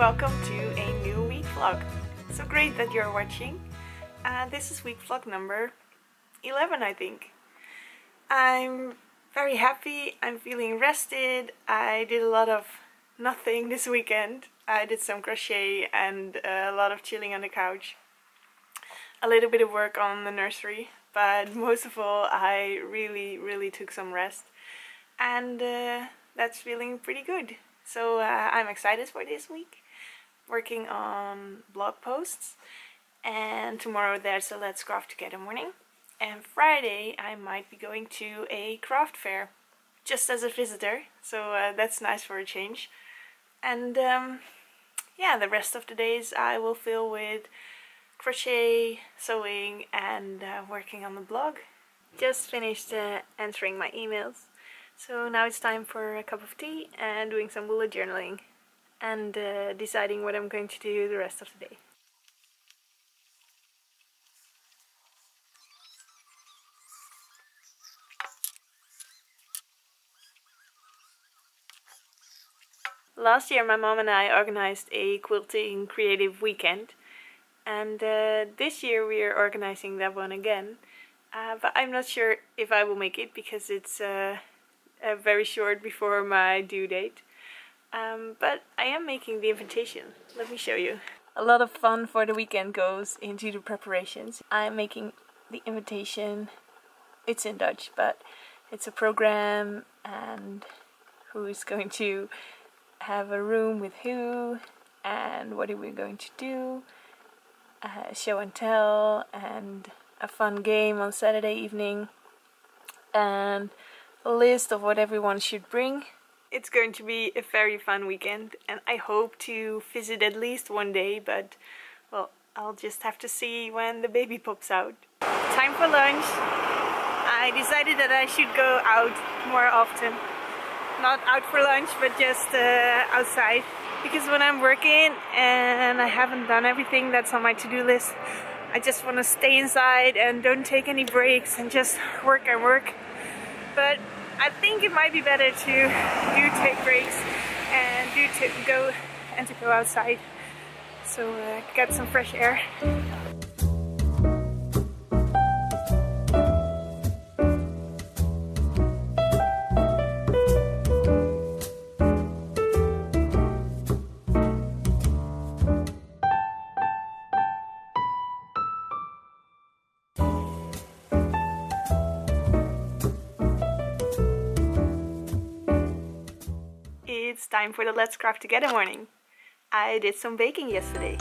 welcome to a new week vlog. So great that you're watching. Uh, this is week vlog number 11 I think. I'm very happy, I'm feeling rested, I did a lot of nothing this weekend. I did some crochet and a lot of chilling on the couch. A little bit of work on the nursery, but most of all I really really took some rest and uh, that's feeling pretty good. So uh, I'm excited for this week, working on blog posts. And tomorrow there's a Let's Craft Together morning. And Friday I might be going to a craft fair just as a visitor. So uh, that's nice for a change. And um, yeah the rest of the days I will fill with crochet, sewing and uh, working on the blog. Just finished uh, answering my emails. So now it's time for a cup of tea and doing some bullet journaling and uh, deciding what I'm going to do the rest of the day. Last year my mom and I organized a quilting creative weekend. And uh, this year we are organizing that one again. Uh, but I'm not sure if I will make it because it's uh, very short before my due date um, but I am making the invitation. Let me show you. A lot of fun for the weekend goes into the preparations. I'm making the invitation. It's in Dutch but it's a program and who's going to have a room with who and what are we going to do, uh, show and tell and a fun game on Saturday evening and a list of what everyone should bring. It's going to be a very fun weekend and I hope to visit at least one day but well I'll just have to see when the baby pops out. Time for lunch. I decided that I should go out more often not out for lunch but just uh, outside because when I'm working and I haven't done everything that's on my to-do list I just want to stay inside and don't take any breaks and just work and work but I think it might be better to do take breaks and do to go and to go outside. So uh, get some fresh air it's time for the Let's Craft Together morning. I did some baking yesterday.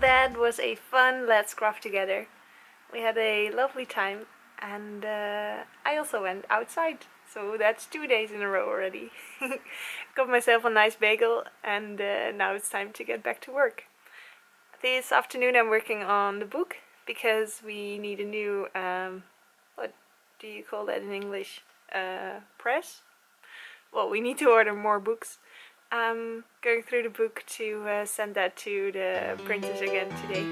That was a fun Let's Craft Together. We had a lovely time and uh, I also went outside. So that's two days in a row already. Got myself a nice bagel and uh, now it's time to get back to work. This afternoon I'm working on the book because we need a new, um, what do you call that in English? Uh, press? Well, we need to order more books. I'm going through the book to uh, send that to the printers again today.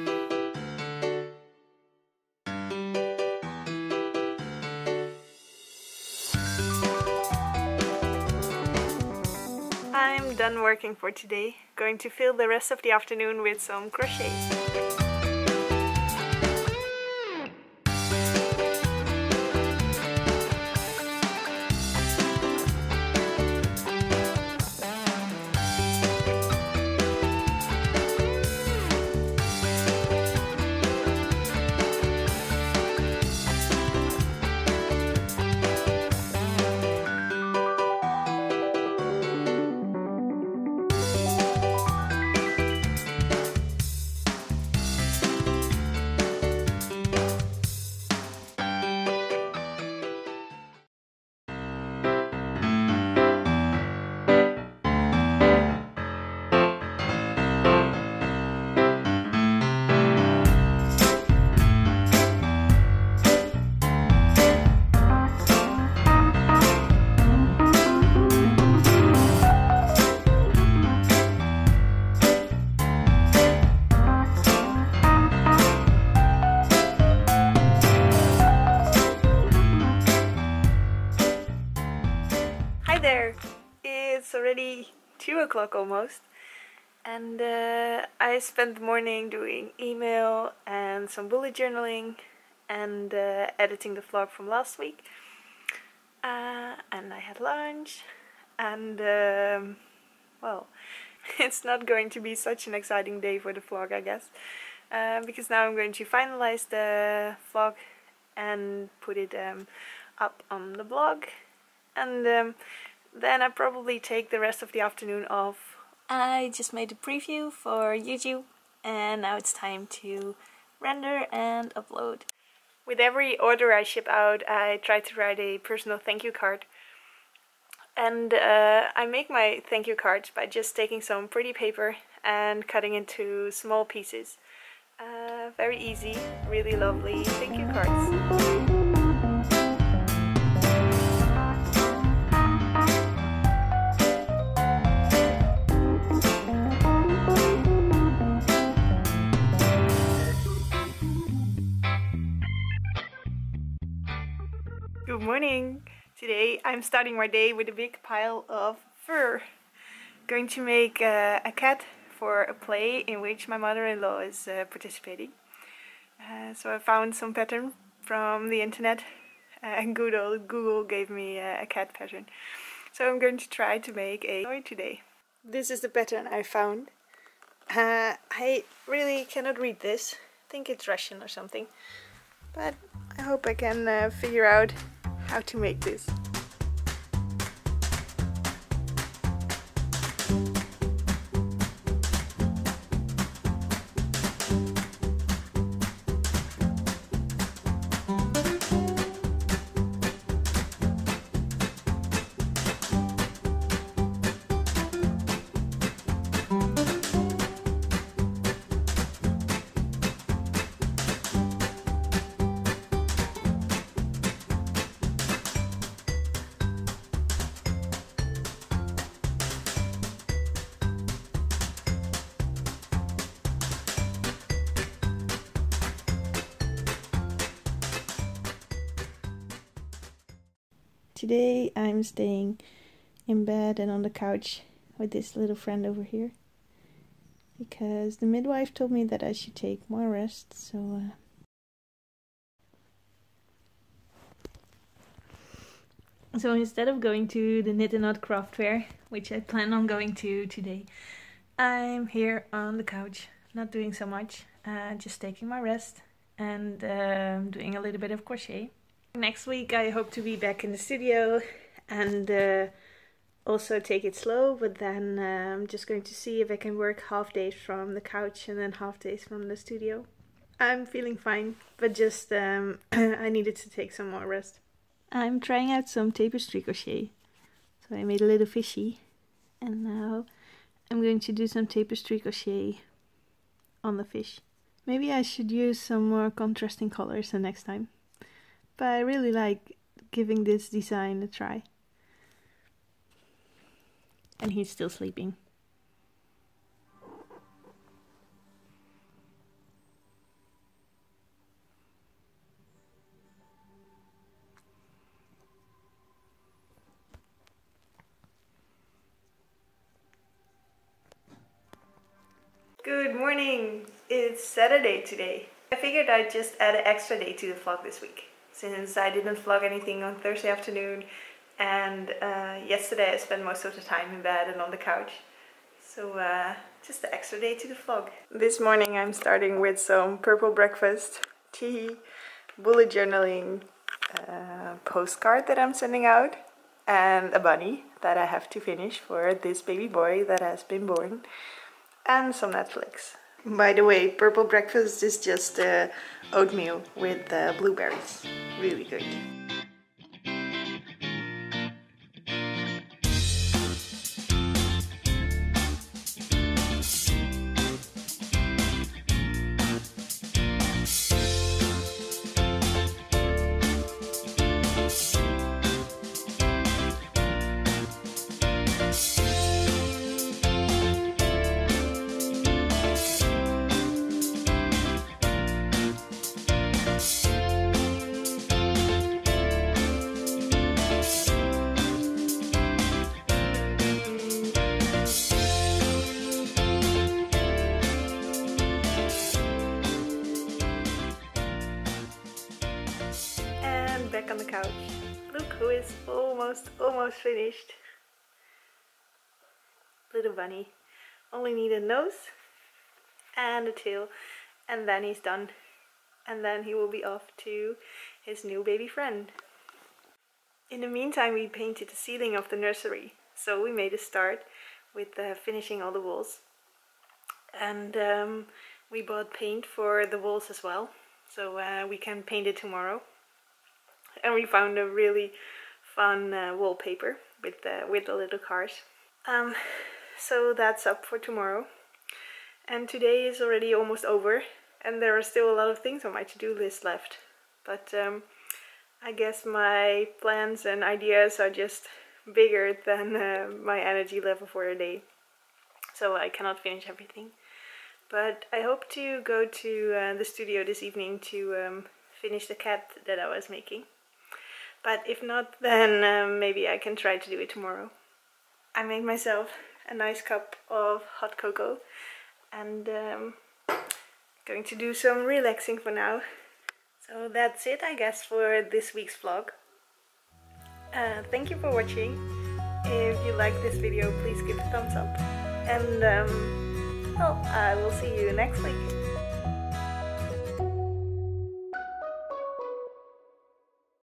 I'm done working for today. Going to fill the rest of the afternoon with some crochet. 2 o'clock almost. And uh, I spent the morning doing email and some bullet journaling and uh, editing the vlog from last week. Uh, and I had lunch and um, well, it's not going to be such an exciting day for the vlog I guess. Uh, because now I'm going to finalize the vlog and put it um, up on the blog and um, then I probably take the rest of the afternoon off. I just made a preview for YouTube and now it's time to render and upload. With every order I ship out I try to write a personal thank you card and uh, I make my thank you cards by just taking some pretty paper and cutting into small pieces. Uh, very easy, really lovely thank you cards. Morning! Today I'm starting my day with a big pile of fur. Going to make uh, a cat for a play in which my mother-in-law is uh, participating. Uh, so I found some pattern from the internet uh, and good old Google gave me uh, a cat pattern. So I'm going to try to make a toy today. This is the pattern I found. Uh, I really cannot read this. I think it's Russian or something. But I hope I can figure out how to make this. Today I'm staying in bed and on the couch with this little friend over here because the midwife told me that I should take more rest so uh, So instead of going to the Knit and Knot craft fair, which I plan on going to today, I'm here on the couch, not doing so much, uh, just taking my rest and um, doing a little bit of crochet. Next week I hope to be back in the studio and uh, also take it slow, but then uh, I'm just going to see if I can work half days from the couch and then half days from the studio. I'm feeling fine, but just um, I needed to take some more rest. I'm trying out some tapestry crochet. So I made a little fishy and now I'm going to do some tapestry crochet on the fish. Maybe I should use some more contrasting colors the next time. But I really like giving this design a try. And he's still sleeping. Good morning! It's Saturday today. I figured I'd just add an extra day to the vlog this week since I didn't vlog anything on Thursday afternoon and uh, yesterday I spent most of the time in bed and on the couch. So uh, just the extra day to the vlog. This morning I'm starting with some purple breakfast, tea, bullet journaling, uh, postcard that I'm sending out and a bunny that I have to finish for this baby boy that has been born and some Netflix. By the way, purple breakfast is just uh, oatmeal with uh, blueberries. Really good. On the couch. Look who is almost, almost finished. Little bunny. Only need a nose and a tail and then he's done. And then he will be off to his new baby friend. In the meantime we painted the ceiling of the nursery. So we made a start with uh, finishing all the walls. And um, we bought paint for the walls as well. So uh, we can paint it tomorrow. And we found a really fun uh, wallpaper with, uh, with the little cars. Um, so that's up for tomorrow. And today is already almost over and there are still a lot of things on my to-do list left. But um, I guess my plans and ideas are just bigger than uh, my energy level for a day. So I cannot finish everything. But I hope to go to uh, the studio this evening to um, finish the cat that I was making. But if not, then um, maybe I can try to do it tomorrow. I made myself a nice cup of hot cocoa and um, going to do some relaxing for now. So that's it I guess for this week's vlog. Uh, thank you for watching. If you like this video please give a thumbs up and um, well I will see you next week.